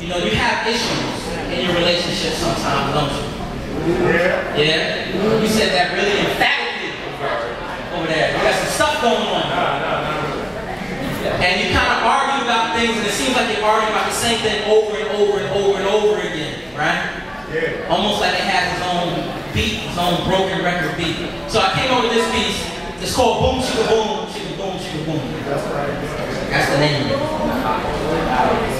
you know, you have issues in your relationship sometimes, don't you? Yeah. Yeah? You said that really emphatically over there. You got some stuff going on. And you kind of argue about things, and it seems like you're arguing about the same thing over and over and over and over again, right? Yeah. Almost like it has its own beat, its own broken record beat. So I came up with this piece. It's called Boom Chicka Boom, Chicka Boom, Chicka Boom. That's right. That's the name of it.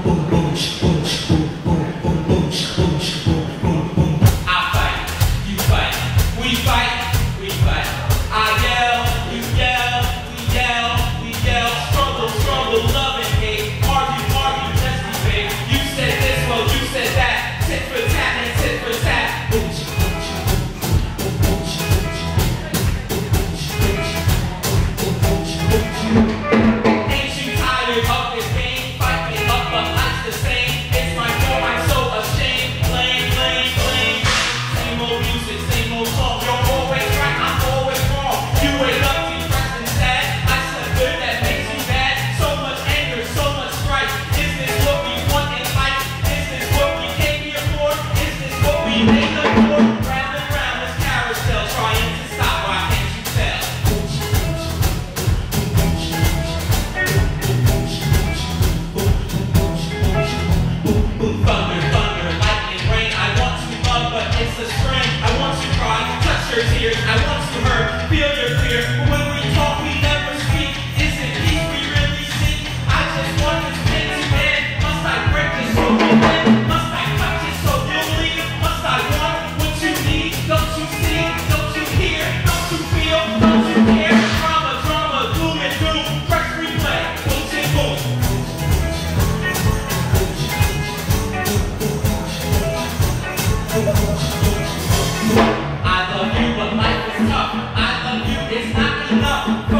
you wait. 야!